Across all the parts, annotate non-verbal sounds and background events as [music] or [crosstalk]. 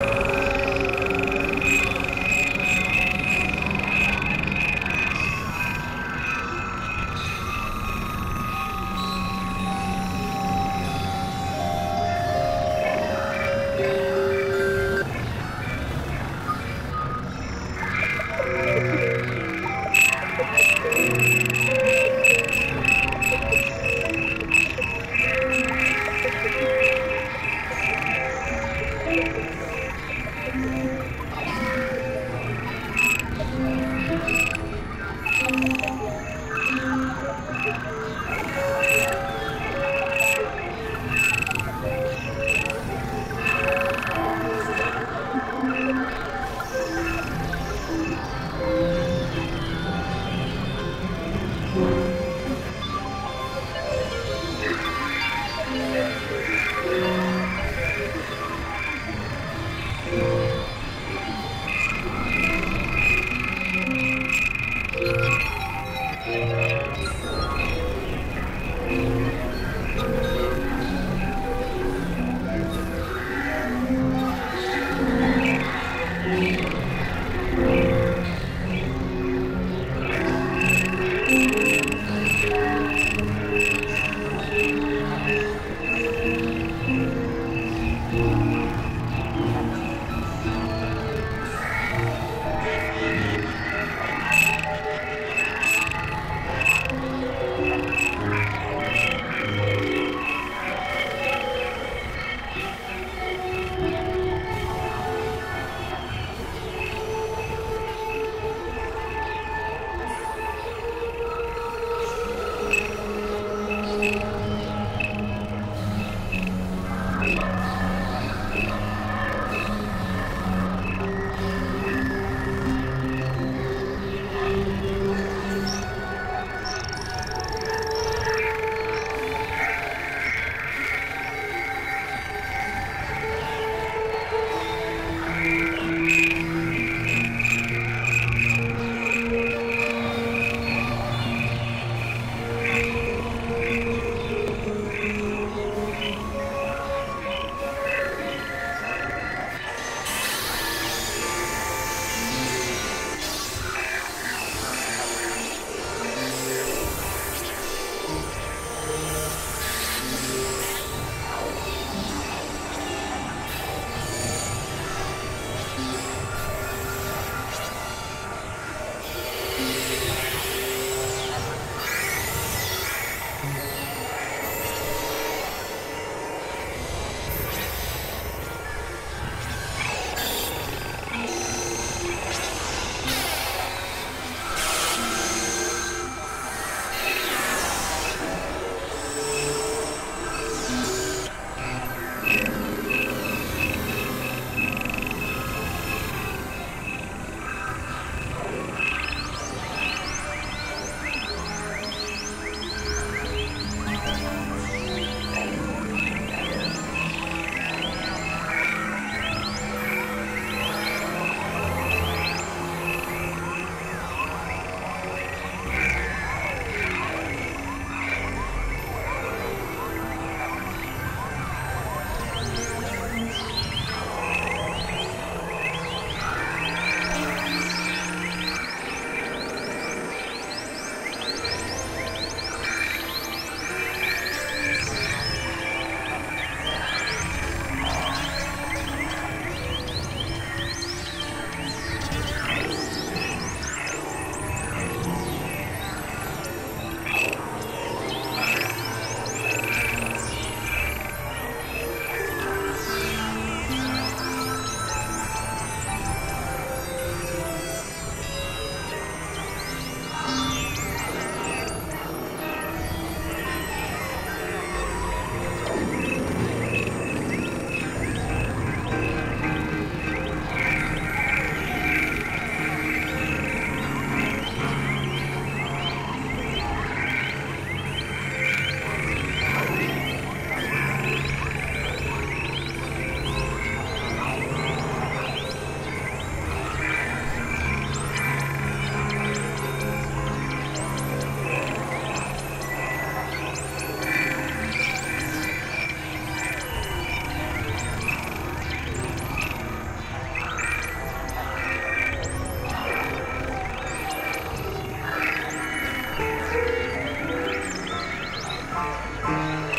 you [laughs]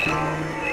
Thank.